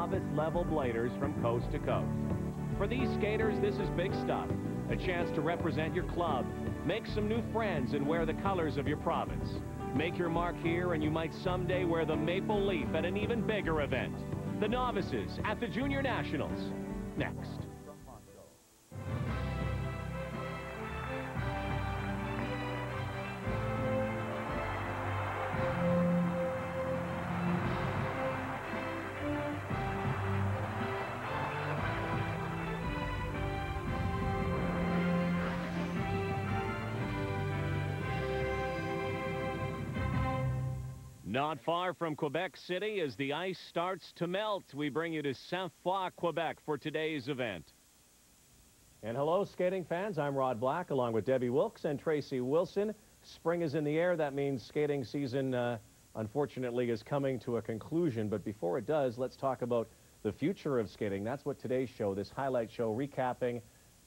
novice-level bladers from coast to coast. For these skaters, this is big stuff. A chance to represent your club, make some new friends, and wear the colors of your province. Make your mark here, and you might someday wear the maple leaf at an even bigger event. The novices at the Junior Nationals. Next. Not far from Quebec City as the ice starts to melt, we bring you to Sainte-Foy, Quebec for today's event. And hello, skating fans. I'm Rod Black along with Debbie Wilkes and Tracy Wilson. Spring is in the air. That means skating season, uh, unfortunately, is coming to a conclusion. But before it does, let's talk about the future of skating. That's what today's show, this highlight show, recapping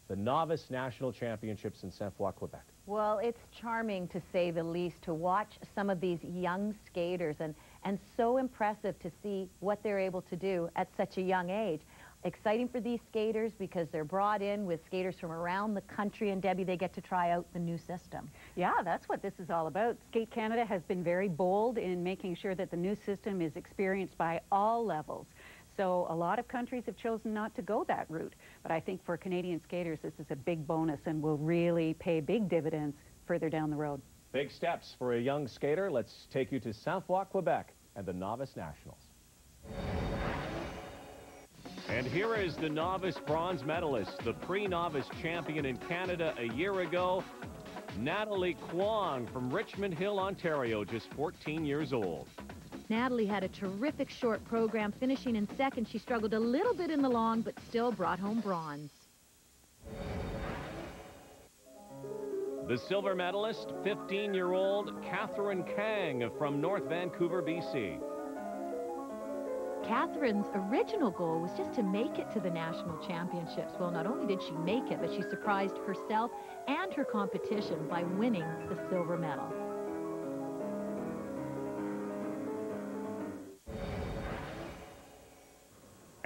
the Novice National Championships in Sainte-Foy, Quebec. Well, it's charming to say the least to watch some of these young skaters and, and so impressive to see what they're able to do at such a young age. Exciting for these skaters because they're brought in with skaters from around the country and Debbie, they get to try out the new system. Yeah, that's what this is all about. Skate Canada has been very bold in making sure that the new system is experienced by all levels. So a lot of countries have chosen not to go that route. But I think for Canadian skaters, this is a big bonus and will really pay big dividends further down the road. Big steps for a young skater. Let's take you to Sainte-Foy, Quebec and the Novice Nationals. And here is the novice bronze medalist, the pre-novice champion in Canada a year ago, Natalie Kwong from Richmond Hill, Ontario, just 14 years old. Natalie had a terrific short program, finishing in second. She struggled a little bit in the long, but still brought home bronze. The silver medalist, 15-year-old Catherine Kang from North Vancouver, BC. Catherine's original goal was just to make it to the national championships. Well, not only did she make it, but she surprised herself and her competition by winning the silver medal.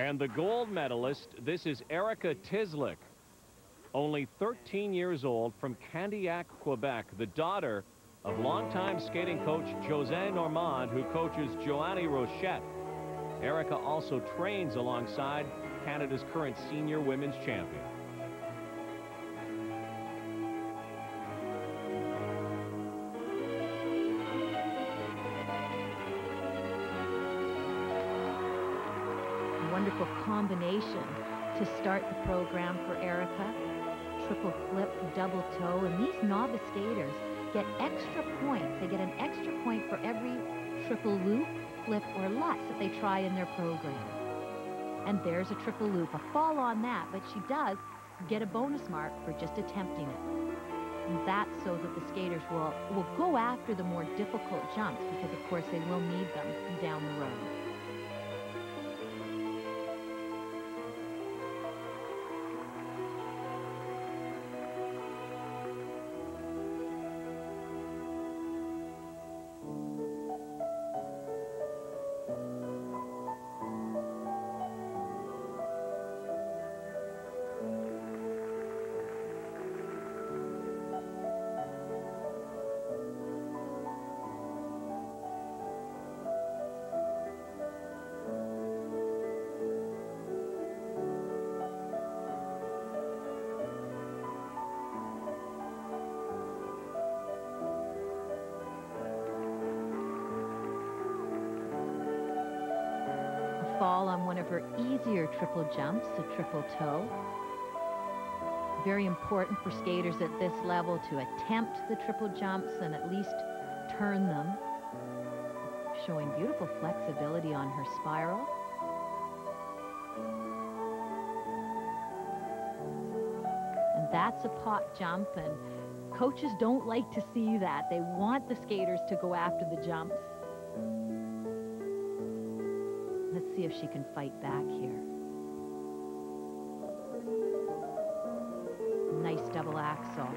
And the gold medalist, this is Erica Tislick, only 13 years old from Candiac, Quebec, the daughter of longtime skating coach Jose Normand, who coaches Joannie Rochette. Erica also trains alongside Canada's current senior women's champion. Combination to start the program for Erica. Triple flip, double toe, and these novice skaters get extra points. They get an extra point for every triple loop, flip, or lutz that they try in their program. And there's a triple loop, a fall on that, but she does get a bonus mark for just attempting it. And that's so that the skaters will, will go after the more difficult jumps because, of course, they will need them down the road. Fall on one of her easier triple jumps, a triple toe. Very important for skaters at this level to attempt the triple jumps and at least turn them. Showing beautiful flexibility on her spiral. And that's a pot jump and coaches don't like to see that. They want the skaters to go after the jumps. If she can fight back here. Nice double axel.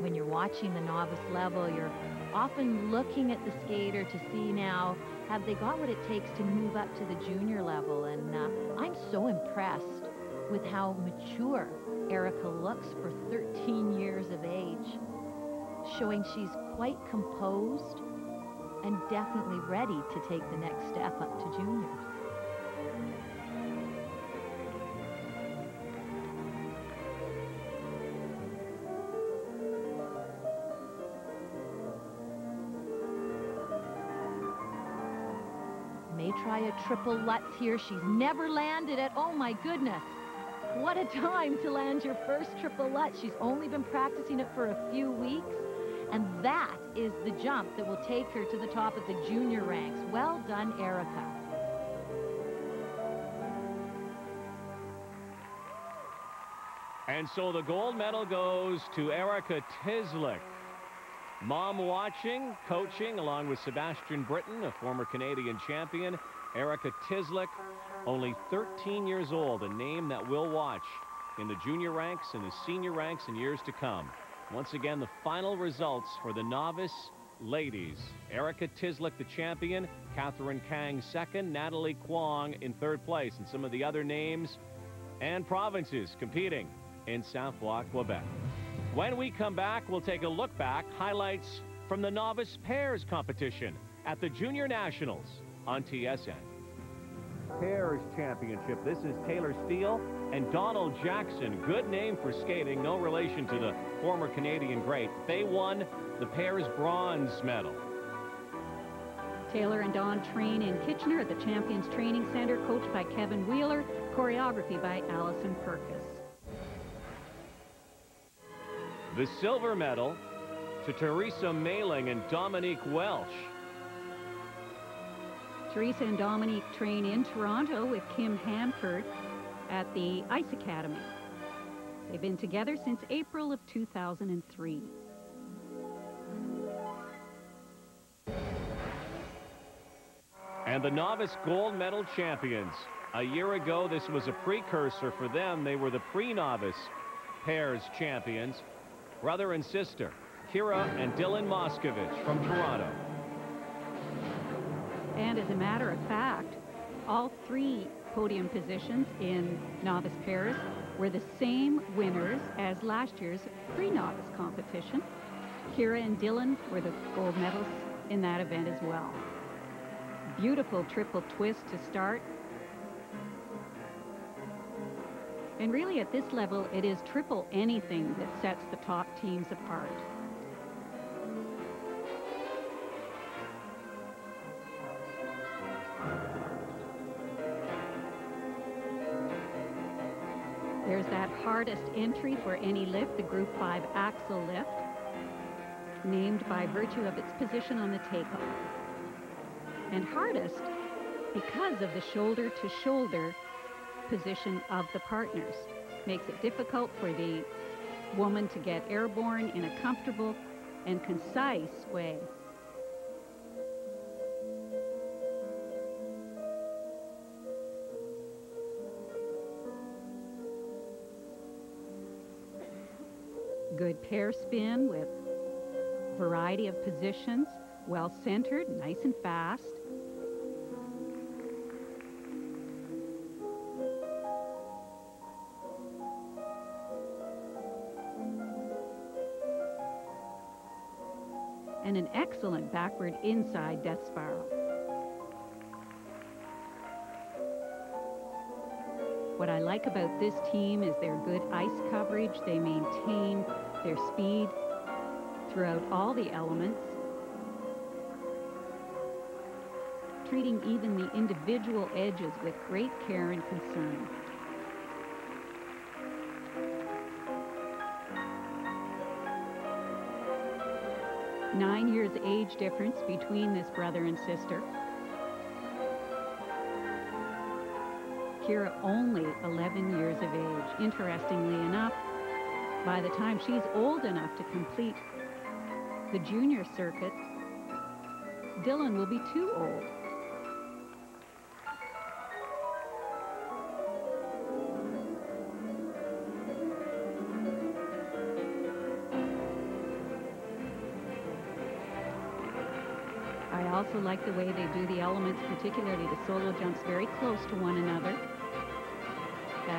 when you're watching the novice level, you're often looking at the skater to see now, have they got what it takes to move up to the junior level? And uh, I'm so impressed with how mature Erica looks for 13 years of age, showing she's quite composed and definitely ready to take the next step up to juniors. May try a triple Lutz here. She's never landed it. Oh my goodness. What a time to land your first triple Lutz. She's only been practicing it for a few weeks. And that is the jump that will take her to the top of the junior ranks. Well done, Erica. And so the gold medal goes to Erica Tislick. Mom watching, coaching, along with Sebastian Britten, a former Canadian champion. Erica Tislick, only 13 years old, a name that we'll watch in the junior ranks and the senior ranks in years to come. Once again, the final results for the novice ladies. Erica Tislick, the champion. Catherine Kang, second. Natalie Kwong in third place. And some of the other names and provinces competing in Sainte-Foy, Quebec. When we come back, we'll take a look back, highlights from the novice pairs competition at the Junior Nationals on TSN. Pairs Championship. This is Taylor Steele and Donald Jackson. Good name for skating, no relation to the former Canadian great. They won the pairs bronze medal. Taylor and Don train in Kitchener at the Champions Training Center, coached by Kevin Wheeler, choreography by Allison Perkis. The silver medal to Teresa Mailing and Dominique Welsh. Teresa and Dominique train in Toronto with Kim Hanford at the Ice Academy. They've been together since April of 2003. And the novice gold medal champions. A year ago, this was a precursor for them. They were the pre-novice pairs champions. Brother and sister, Kyra and Dylan Moscovitch from Toronto. And as a matter of fact, all three podium positions in novice pairs were the same winners as last year's pre-novice competition. Kyra and Dylan were the gold medals in that event as well. Beautiful triple twist to start. And really at this level, it is triple anything that sets the top teams apart. There's that hardest entry for any lift, the Group 5 axel lift, named by virtue of its position on the takeoff. And hardest because of the shoulder-to-shoulder -shoulder position of the partners. Makes it difficult for the woman to get airborne in a comfortable and concise way. Good pair spin with variety of positions, well centered, nice and fast. And an excellent backward inside death spiral. What I like about this team is their good ice coverage. They maintain their speed throughout all the elements, treating even the individual edges with great care and concern. Nine years age difference between this brother and sister. Kyra only 11 years of age. Interestingly enough, by the time she's old enough to complete the junior circuit, Dylan will be too old. I also like the way they do the elements, particularly the solo jumps very close to one another.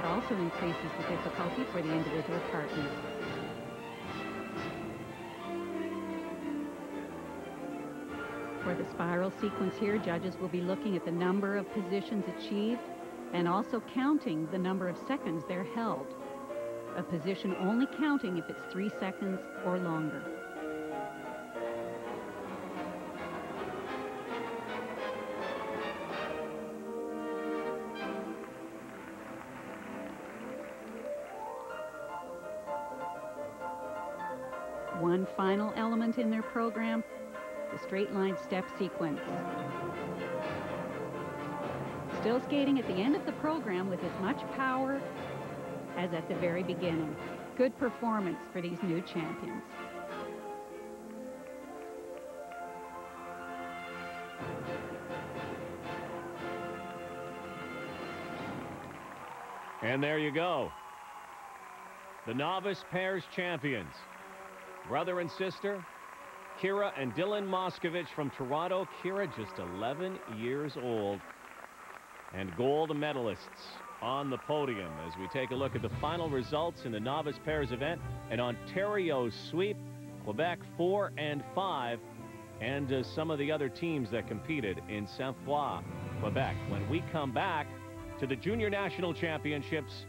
Also increases the difficulty for the individual partners. For the spiral sequence here, judges will be looking at the number of positions achieved and also counting the number of seconds they're held. A position only counting if it's three seconds or longer. Final element in their program, the straight line step sequence. Still skating at the end of the program with as much power as at the very beginning. Good performance for these new champions. And there you go. The novice pairs champions. Brother and sister, Kyra and Dylan Moscovitch from Toronto. Kyra just 11 years old. And gold medalists on the podium as we take a look at the final results in the novice pairs event. An Ontario sweep, Quebec 4 and 5, and uh, some of the other teams that competed in Sainte-Foy, Quebec. When we come back to the Junior National Championships,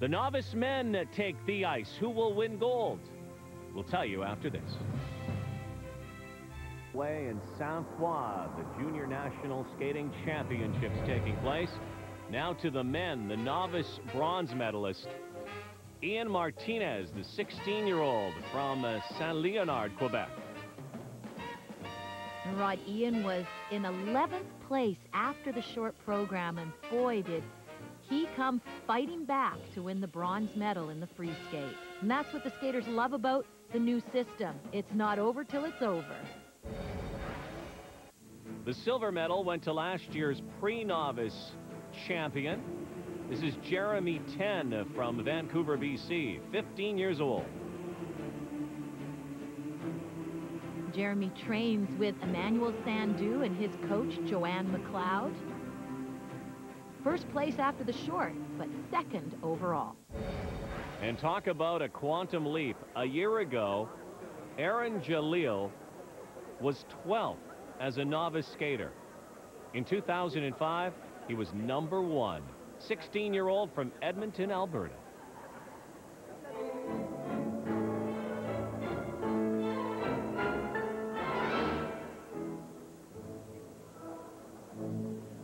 the novice men take the ice. Who will win gold? We'll tell you after this. Way in Sainte-Foy, the Junior National Skating Championships taking place. Now to the men, the novice bronze medalist, Ian Martinez, the 16-year-old from uh, Saint-Leonard, Quebec. Right, Ian was in 11th place after the short program, and boy, did he come fighting back to win the bronze medal in the free skate. And that's what the skaters love about the new system. It's not over till it's over. The silver medal went to last year's pre-novice champion. This is Jeremy Ten from Vancouver, BC, 15 years old. Jeremy trains with Emmanuel Sandhu and his coach, Joanne McLeod. First place after the short, but second overall. And talk about a quantum leap. A year ago, Aaron Jalil was 12th as a novice skater. In 2005, he was number one, 16-year-old from Edmonton, Alberta.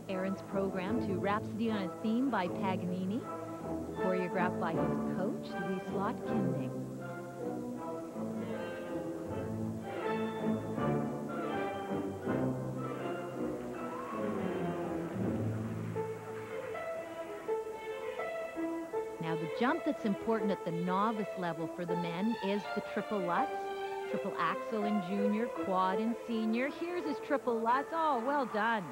Aaron's program to Rhapsody on a Theme by Paganini, choreographed by his coach, Louis Kinding. Now the jump that's important at the novice level for the men is the triple Lutz. Triple axel in junior, quad in senior. Here's his triple Lutz. Oh, well done.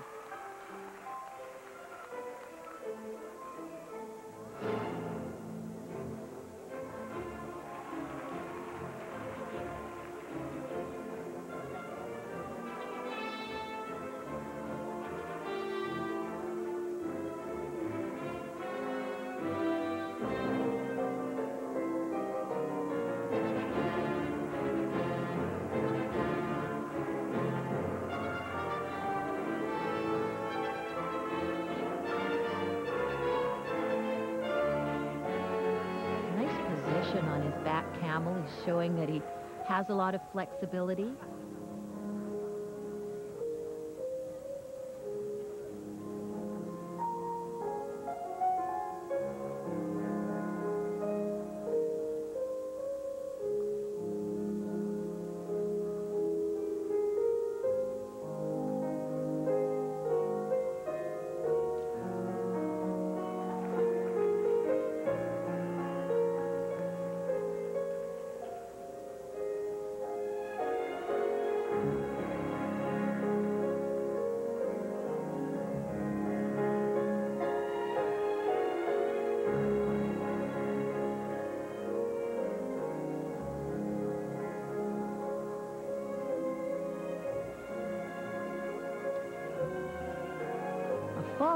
Showing that he has a lot of flexibility.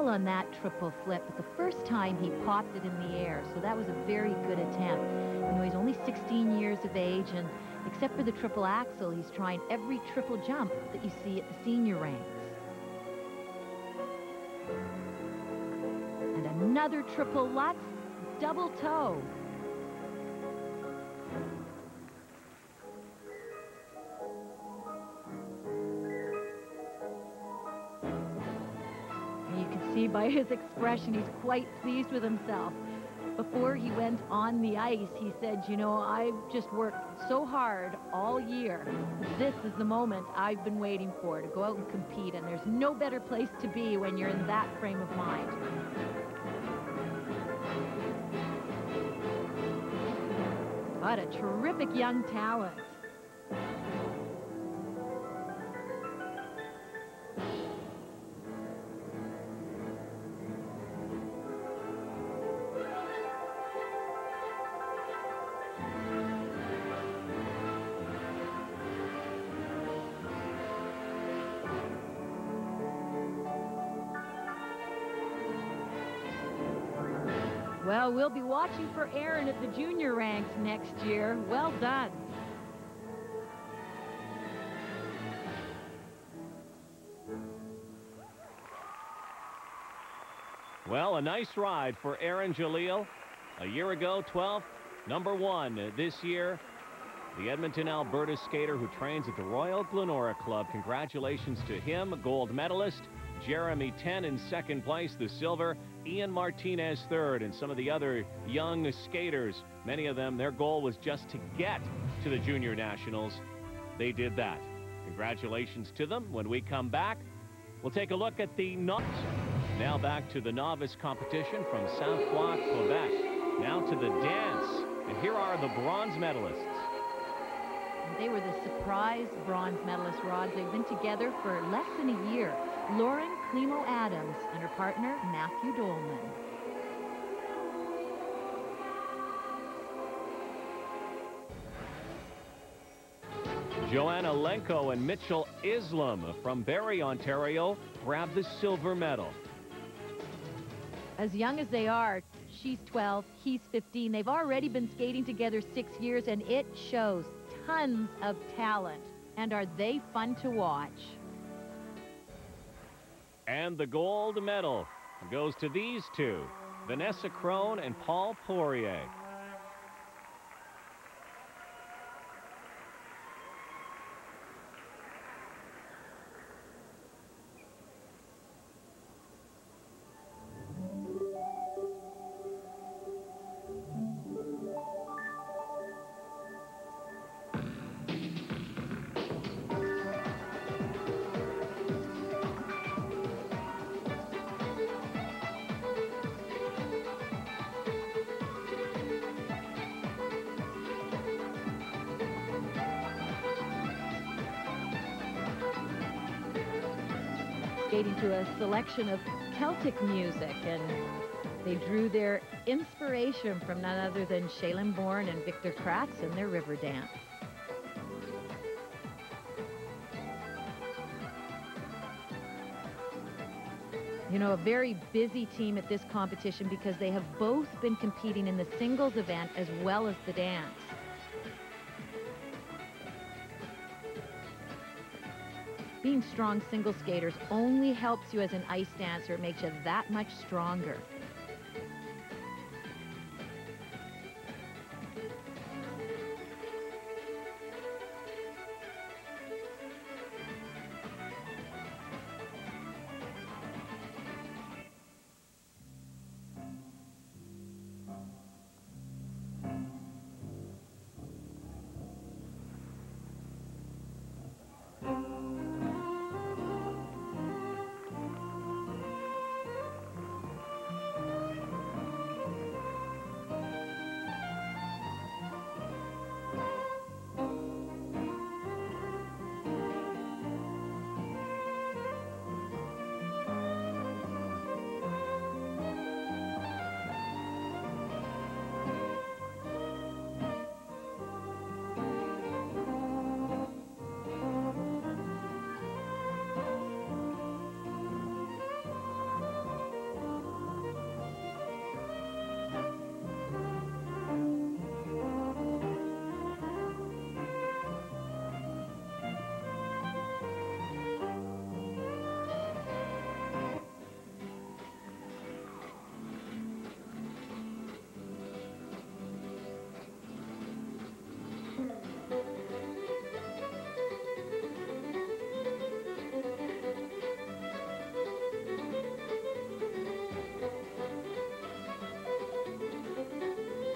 On that triple flip, but the first time he popped it in the air, so that was a very good attempt. You know, he's only 16 years of age, and except for the triple axel, he's trying every triple jump that you see at the senior ranks. And another triple Lutz, double toe. By his expression he's quite pleased with himself. Before he went on the ice, he said, you know, I've just worked so hard all year. This is the moment I've been waiting for, to go out and compete, and there's no better place to be when you're in that frame of mind. What a terrific young talent. Well, we'll be watching for Aaron at the junior ranks next year. Well done. Well, a nice ride for Aaron Jalil. A year ago, 12th, number one this year. The Edmonton, Alberta skater who trains at the Royal Glenora Club. Congratulations to him, gold medalist. Jeremy Ten in second place, the silver. Ian Martinez third, and some of the other young skaters, many of them, their goal was just to get to the Junior Nationals. They did that. Congratulations to them. When we come back, we'll take a look at the novice. Now back to the novice competition from Sainte-Foy, Quebec. Now to the dance. And here are the bronze medalists. They were the surprise bronze medalist, rods. They've been together for less than a year. Lauren Climo Adams and her partner, Matthew Dolman. Joanna Lenko and Mitchell Islam from Barrie, Ontario, grabbed the silver medal. As young as they are, she's 12, he's 15. They've already been skating together six years, and it shows tons of talent. And are they fun to watch? And the gold medal goes to these two, Vanessa Crone and Paul Poirier. Skating to a selection of Celtic music, and they drew their inspiration from none other than Shae-Lynn Bourne and Victor Kraatz and their Riverdance. You know, a very busy team at this competition because they have both been competing in the singles event as well as the dance. Strong single skaters only helps you as an ice dancer. It makes you that much stronger.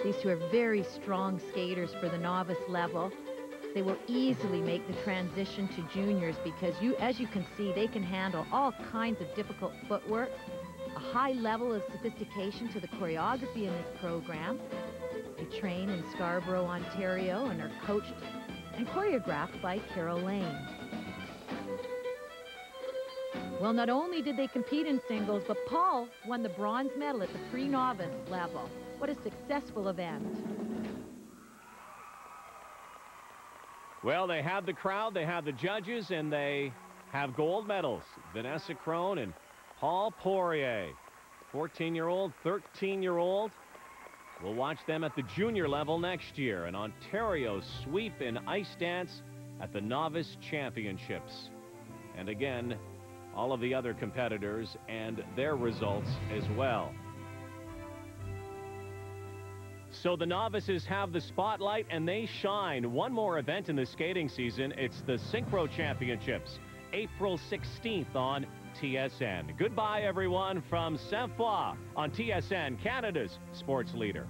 These two are very strong skaters for the novice level. They will easily make the transition to juniors because you, as you can see, they can handle all kinds of difficult footwork, a high level of sophistication to the choreography in this program. They train in Scarborough, Ontario and are coached and choreographed by Carol Lane. Well, not only did they compete in singles, but Paul won the bronze medal at the pre-novice level. What a successful event. Well, they have the crowd, they have the judges, and they have gold medals. Vanessa Crone and Paul Poirier. 14-year-old, 13-year-old. We'll watch them at the junior level next year. An Ontario sweep in ice dance at the Novice Championships. And again, all of the other competitors and their results as well. So the novices have the spotlight and they shine. One more event in the skating season. It's the Synchro Championships, April 16th on TSN. Goodbye, everyone, from Sainte Foy on TSN, Canada's sports leader.